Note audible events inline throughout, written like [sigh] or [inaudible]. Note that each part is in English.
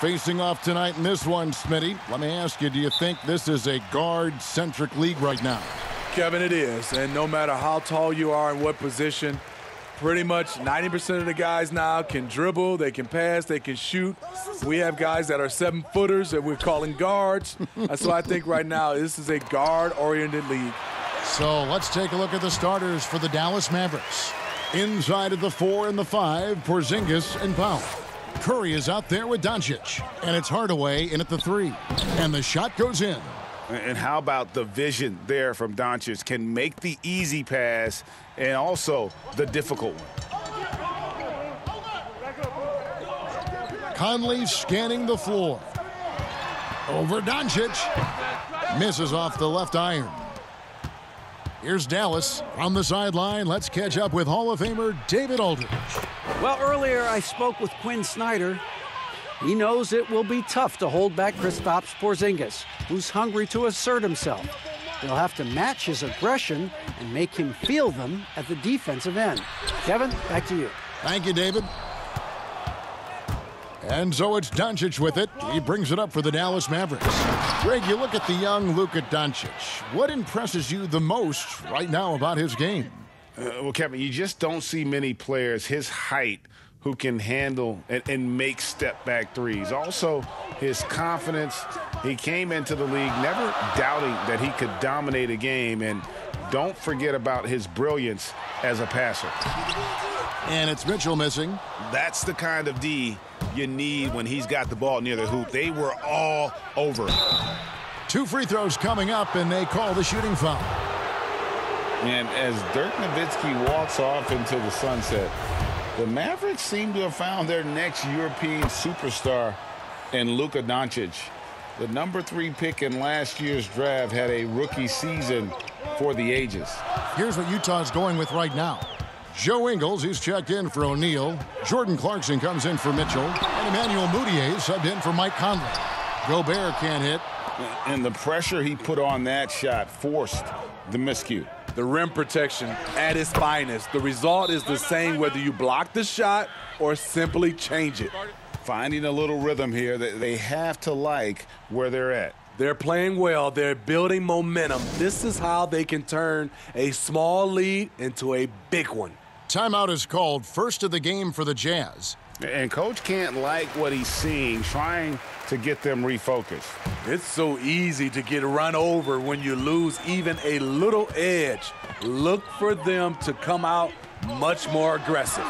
Facing off tonight in this one, Smitty, let me ask you, do you think this is a guard-centric league right now? Kevin, it is. And no matter how tall you are and what position, pretty much 90% of the guys now can dribble, they can pass, they can shoot. We have guys that are seven footers that we're calling guards. so I think right now this is a guard oriented league. So let's take a look at the starters for the Dallas Mavericks. Inside of the four and the five, Porzingis and Powell. Curry is out there with Doncic, and it's Hardaway in at the three. And the shot goes in. And how about the vision there from Doncic? Can make the easy pass and also the difficult one. Conley scanning the floor. Over Doncic. Misses off the left iron. Here's Dallas on the sideline. Let's catch up with Hall of Famer David Aldridge. Well, earlier I spoke with Quin Snyder. He knows it will be tough to hold back Kristaps Porzingis, who's hungry to assert himself. They'll have to match his aggression and make him feel them at the defensive end. Kevin, back to you. Thank you, David. And so it's Doncic with it. He brings it up for the Dallas Mavericks. Greg, you look at the young Luka Doncic. What impresses you the most right now about his game? Uh, well, Kevin, you just don't see many players his height who can handle and, and, make step back threes. Also, his confidence. He came into the league never doubting that he could dominate a game. And don't forget about his brilliance as a passer. And it's Mitchell missing. That's the kind of D you need when he's got the ball near the hoop. They were all over Two free throws coming up, and they call the shooting foul. And as Dirk Nowitzki walks off into the sunset, the Mavericks seem to have found their next European superstar in Luka Doncic. The number three pick in last year's draft had a rookie season for the ages. Here's what Utah's going with right now. Joe Ingles, he's checked in for O'Neale. Jordan Clarkson comes in for Mitchell. And Emmanuel Mudiay subbed in for Mike Conley. Gobert can't hit. And the pressure he put on that shot forced the miscue. The rim protection at its finest. The result is the same whether you block the shot or simply change it. Finding a little rhythm here that they have to like where they're at. They're playing well. They're building momentum. This is how they can turn a small lead into a big one. Timeout is called first of the game for the Jazz. And coach can't like what he's seeing, trying to get them refocused. It's so easy to get run over when you lose even a little edge. Look for them to come out much more aggressive.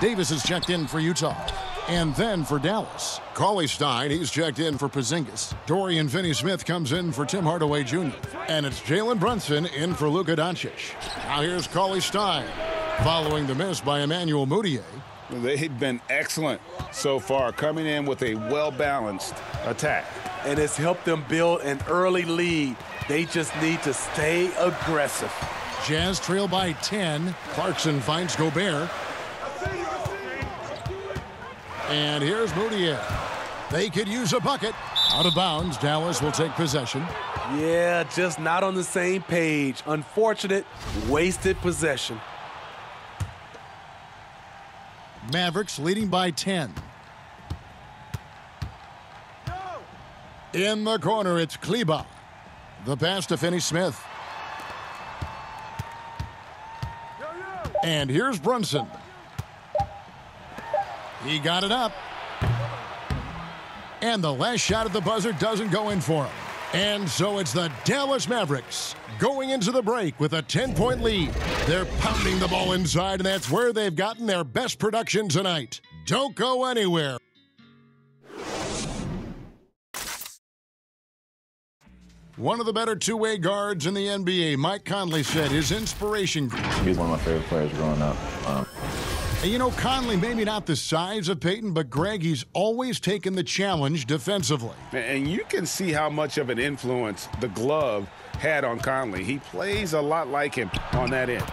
Davis is checked in for Utah. And then for Dallas, Cauley Stein, he's checked in for Porzingis. Dorian Finney-Smith comes in for Tim Hardaway Jr. And it's Jalen Brunson in for Luka Doncic. Now here's Cauley Stein. Following the miss by Emmanuel Mudiay. They've been excellent so far, coming in with a well-balanced attack. And it's helped them build an early lead. They just need to stay aggressive. Jazz trail by 10. Clarkson finds Gobert. And here's Mudiay. They could use a bucket. Out of bounds, Dallas will take possession. Yeah, just not on the same page. Unfortunate, wasted possession. Mavericks leading by 10. In the corner, it's Kleber. The pass to Finney-Smith. And here's Brunson. He got it up. And the last shot at the buzzer doesn't go in for him. And so it's the Dallas Mavericks going into the break with a 10-point lead. They're pounding the ball inside, and that's where they've gotten their best production tonight. Don't go anywhere. One of the better two-way guards in the NBA, Mike Conley said his inspiration. He's one of my favorite players growing up. Um, and you know, Conley, maybe not the size of Payton, but Greg, he's always taken the challenge defensively. And you can see how much of an influence the glove had on Conley. He plays a lot like him on that end.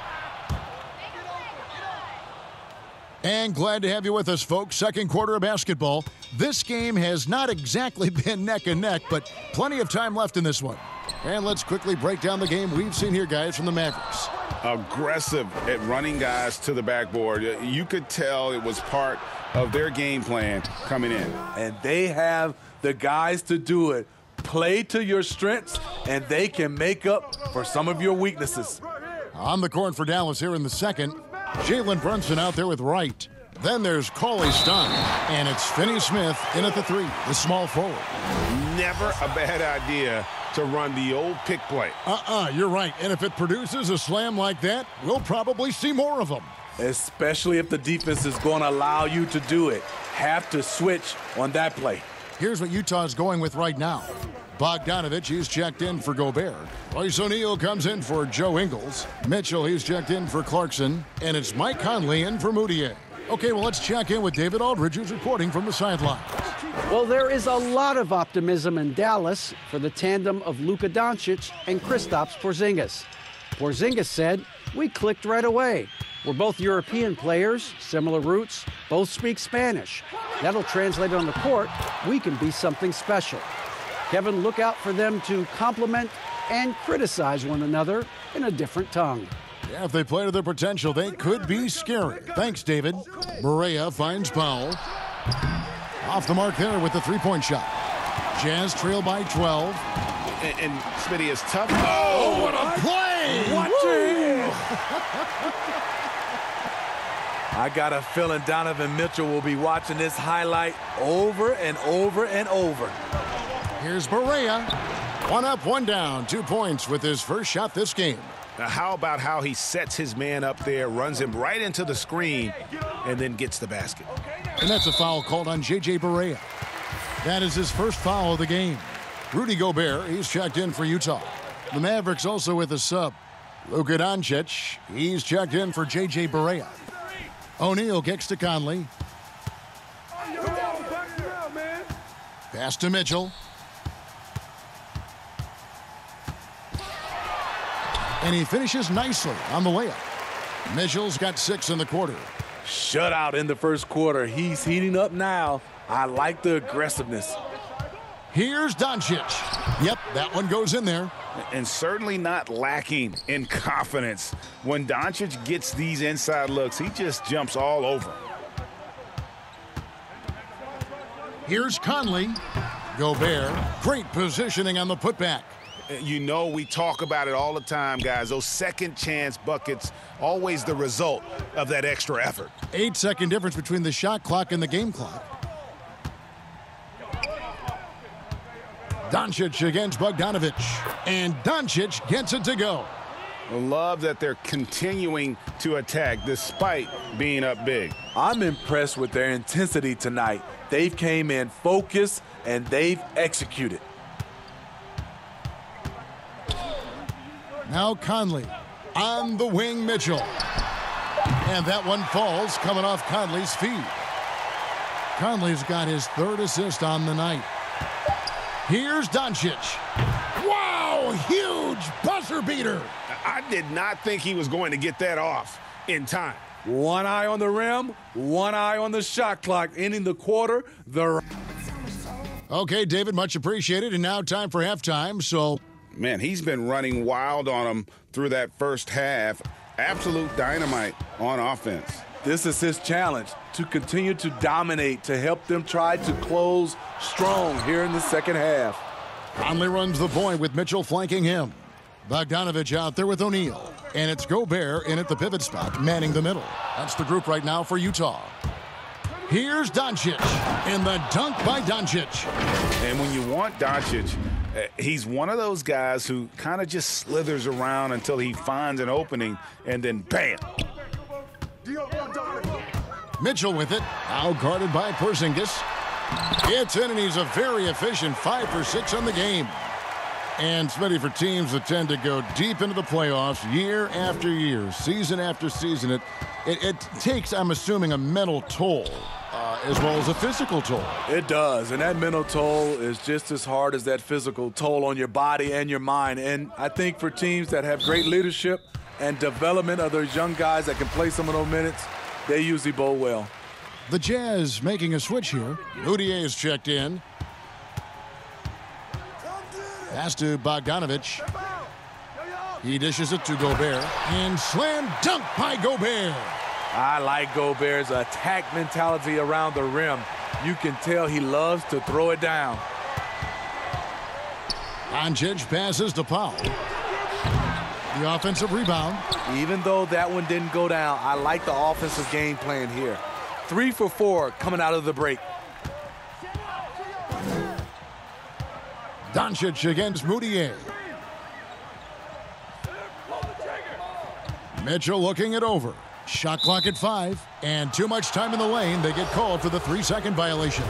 And glad to have you with us, folks. Second quarter of basketball. This game has not exactly [laughs] been neck and neck, but plenty of time left in this one. And let's quickly break down the game we've seen here, guys, from the Mavericks. aggressive at running guys to the backboard. You could tell it was part of their game plan coming in. And they have the guys to do it. Play to your strengths, and they can make up for some of your weaknesses. On the court for Dallas here in the second, Jalen Brunson out there with Wright. Then there's Cauley Stein, and it's Finney Smith in at the three, the small forward. Never a bad idea to run the old pick play. Uh-uh, you're right. And if it produces a slam like that, we'll probably see more of them. Especially if the defense is going to allow you to do it. Have to switch on that play. Here's what Utah's going with right now. Bogdanovic, he's checked in for Gobert. Royce O'Neale comes in for Joe Ingles. Mitchell, he's checked in for Clarkson. And it's Mike Conley in for Mudiay. Okay, well, let's check in with David Aldridge, who's reporting from the sidelines. Well, there is a lot of optimism in Dallas for the tandem of Luka Doncic and Kristaps Porzingis. Porzingis said, "We clicked right away. We're both European players, similar roots, both speak Spanish. That'll translate on the court. We can be something special." Kevin, look out for them to compliment and criticize one another in a different tongue. Yeah, if they play to their potential, they could be scary. Thanks, David. Barea finds Powell. Off the mark there with the three-point shot. Jazz trail by 12. And, and Smitty is tough. Oh, oh what a play! Watch it! I got a feeling Donovan Mitchell will be watching this highlight over and over and over. Here's Barea. One up, one down. Two points with his first shot this game. Now, how about how he sets his man up there, runs him right into the screen, and then gets the basket? And that's a foul called on J.J. Barea. That is his first foul of the game. Rudy Gobert, he's checked in for Utah. The Mavericks also with a sub. Luka Doncic, he's checked in for J.J. Barea. O'Neale kicks to Conley. Pass to Mitchell. And he finishes nicely on the layup. Mitchell's got six in the quarter. Shutout in the first quarter. He's heating up now. I like the aggressiveness. Here's Doncic. Yep, that one goes in there. And certainly not lacking in confidence. When Doncic gets these inside looks, he just jumps all over. Here's Conley. Gobert. Great positioning on the putback. You know we talk about it all the time, guys. Those second chance buckets, always the result of that extra effort. Eight second difference between the shot clock and the game clock. Doncic against Bogdanovic. And Doncic gets it to go. Love that they're continuing to attack despite being up big. I'm impressed with their intensity tonight. They've came in focused and they've executed. Now Conley on the wing Mitchell. And that one falls coming off Conley's feet. Conley's got his third assist on the night. Here's Doncic. Wow, huge buzzer beater. I did not think he was going to get that off in time. One eye on the rim, one eye on the shot clock, ending the quarter. The Okay, David, much appreciated. And now time for halftime. So, man, he's been running wild on him through that first half. Absolute dynamite on offense. This is his challenge to continue to dominate, to help them try to close strong here in the second half. Conley runs the point with Mitchell flanking him. Bogdanovic out there with O'Neale. And it's Gobert in at the pivot spot, manning the middle. That's the group right now for Utah. Here's Doncic in the dunk by Doncic. And when you want Doncic, uh, he's one of those guys who kind of just slithers around until he finds an opening, and then bam. Mitchell with it, Now guarded by Porzingis. Gets in, and he's a very efficient five for six on the game. And Smitty, for teams that tend to go deep into the playoffs year after year, season after season, it, it, it takes, I'm assuming, a mental toll uh, as well as a physical toll. It does, and that mental toll is just as hard as that physical toll on your body and your mind. And I think for teams that have great leadership and development of those young guys that can play some of those minutes, they usually bowl well. The Jazz making a switch here. Mudiay is checked in. Pass to Bogdanovic. He dishes it to Gobert. And slam dunk by Gobert. I like Gobert's attack mentality around the rim. You can tell he loves to throw it down. Doncic passes to Powell. The offensive rebound. Even though that one didn't go down, I like the offensive game plan here. Three for four coming out of the break. Doncic against Mudiay. Mitchell looking it over. Shot clock at five, and too much time in the lane. They get called for the three-second violation.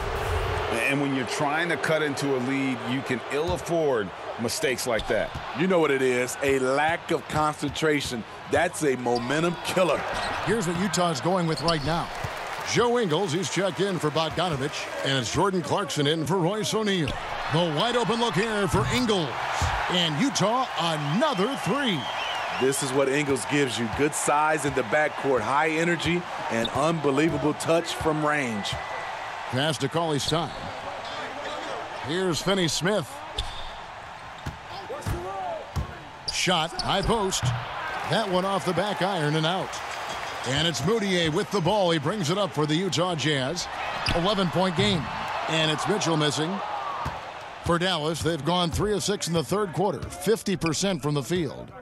And when you're trying to cut into a lead, you can ill afford mistakes like that. You know what it is, a lack of concentration. That's a momentum killer. Here's what Utah's going with right now. Joe Ingles, he's checked in for Bogdanovic, and it's Jordan Clarkson in for Royce O'Neale. The wide open look here for Ingles. And Utah, another three. This is what Ingles gives you. Good size in the backcourt, high energy, and unbelievable touch from range. Pass to Cauley Stein. Here's Finney Smith. Shot, high post. That one off the back iron and out. And it's Mudiay with the ball. He brings it up for the Utah Jazz. 11-point game. And it's Mitchell missing. For Dallas, they've gone 3 of 6 in the third quarter, 50% from the field.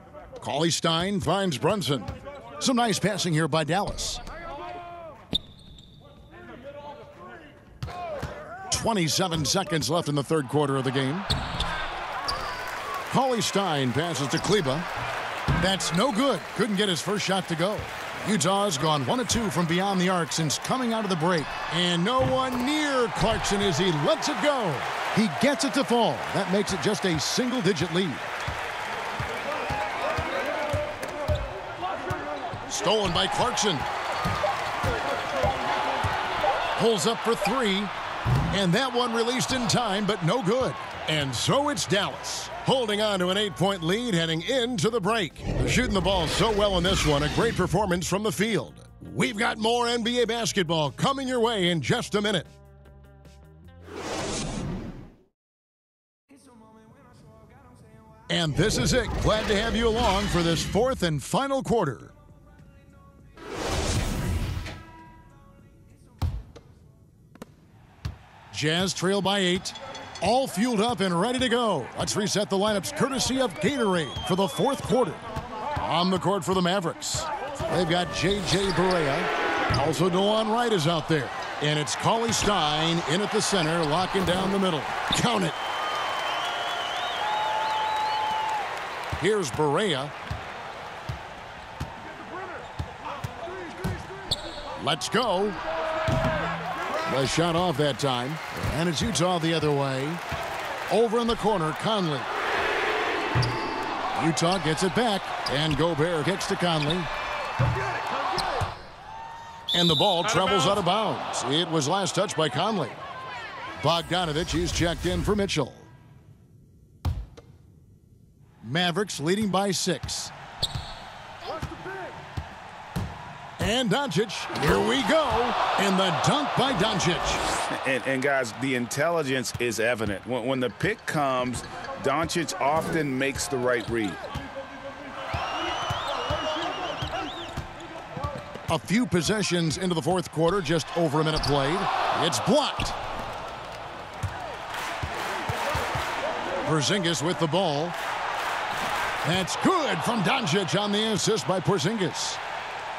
Cauley Stein finds Brunson. Some nice passing here by Dallas. 27 seconds left in the third quarter of the game. Cauley Stein passes to Kleber. That's no good. Couldn't get his first shot to go. Utah's gone 1 2 from beyond the arc since coming out of the break. And no one near Clarkson as he lets it go. He gets it to fall. That makes it just a single digit lead. Stolen by Clarkson. Pulls up for three. And that one released in time, but no good. And so it's Dallas. Holding on to an eight-point lead heading into the break. Shooting the ball so well in this one. A great performance from the field. We've got more NBA basketball coming your way in just a minute. And this is it. Glad to have you along for this fourth and final quarter. Jazz trail by eight. All fueled up and ready to go. Let's reset the lineups courtesy of Gatorade for the fourth quarter. On the court for the Mavericks. They've got J.J. Barea. Also, DeLon Wright is out there. And it's Cauley Stein in at the center, locking down the middle. Count it. Here's Barea. Let's go. The shot off that time. And it's Utah the other way. Over in the corner, Conley. Utah gets it back. And Gobert kicks to Conley. And the ball travels out of bounds. It was last touched by Conley. Bogdanovic is checked in for Mitchell. Mavericks leading by six. And Doncic, here we go. And the dunk by Doncic. [laughs] And, and guys, the intelligence is evident. When, when the pick comes, Doncic often makes the right read. A few possessions into the fourth quarter, just over a minute played. It's blocked. Porzingis with the ball. That's good from Doncic on the assist by Porzingis.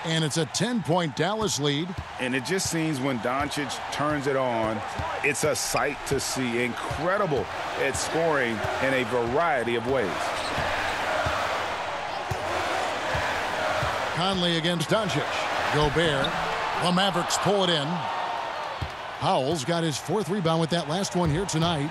And it's a 10-point Dallas lead. And it just seems when Doncic turns it on, it's a sight to see. Incredible at scoring in a variety of ways. Conley against Doncic. Gobert. The Mavericks pull it in. Powell's got his fourth rebound with that last one here tonight.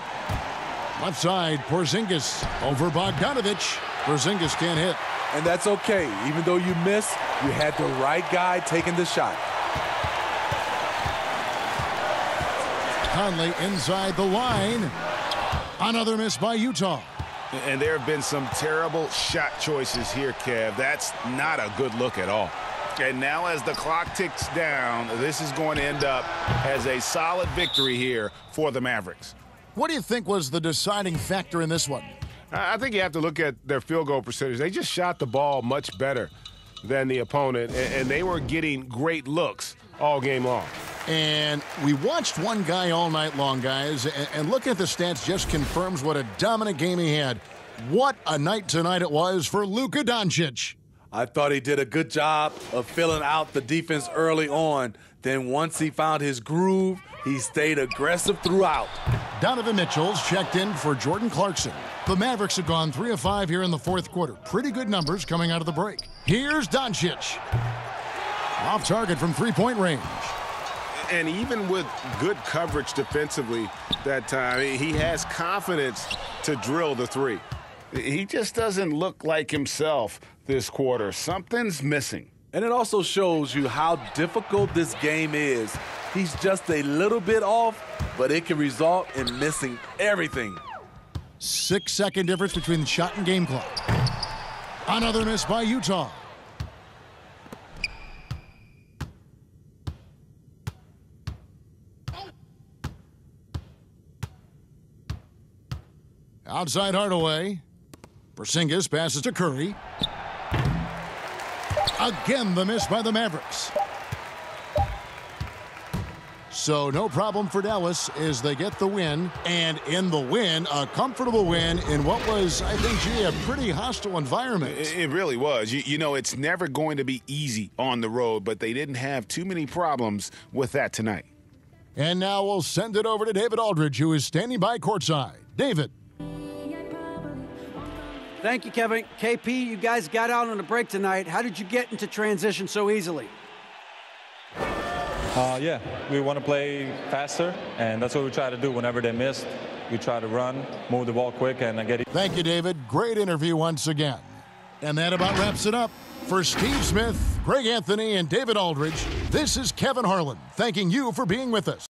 Left side, Porzingis over Bogdanovic. Porzingis can't hit. And that's okay. Even though you miss, you had the right guy taking the shot. Conley inside the line. Another miss by Utah. And there have been some terrible shot choices here, Kev. That's not a good look at all. And now as the clock ticks down, this is going to end up as a solid victory here for the Mavericks. What do you think was the deciding factor in this one? I think you have to look at their field goal percentage. They just shot the ball much better than the opponent, and they were getting great looks all game long. And we watched one guy all night long, guys, and look at the stats just confirms what a dominant game he had. What a night tonight it was for Luka Doncic. I thought he did a good job of filling out the defense early on. Then once he found his groove, he stayed aggressive throughout. Donovan Mitchell's checked in for Jordan Clarkson. The Mavericks have gone 3 of 5 here in the fourth quarter. Pretty good numbers coming out of the break. Here's Doncic. Off target from three-point range. And even with good coverage defensively that time, he has confidence to drill the three. He just doesn't look like himself this quarter. Something's missing. And it also shows you how difficult this game is. He's just a little bit off, but it can result in missing everything. Six second difference between the shot and game clock. Another miss by Utah. Outside Hardaway. Porzingis passes to Curry. Again, the miss by the Mavericks. So no problem for Dallas as they get the win. And in the win, a comfortable win in what was, I think, gee, a pretty hostile environment. It really was. You, you, know, it's never going to be easy on the road, but they didn't have too many problems with that tonight. And now we'll send it over to David Aldridge, who is standing by courtside. David. Thank you, Kevin. KP, you guys got out on a break tonight. How did you get into transition so easily? Uh, yeah, we want to play faster, and that's what we try to do whenever they miss. We try to run, move the ball quick, and get it. Thank you, David. Great interview once again. And that about wraps it up. For Steve Smith, Greg Anthony, and David Aldridge, this is Kevin Harlan thanking you for being with us.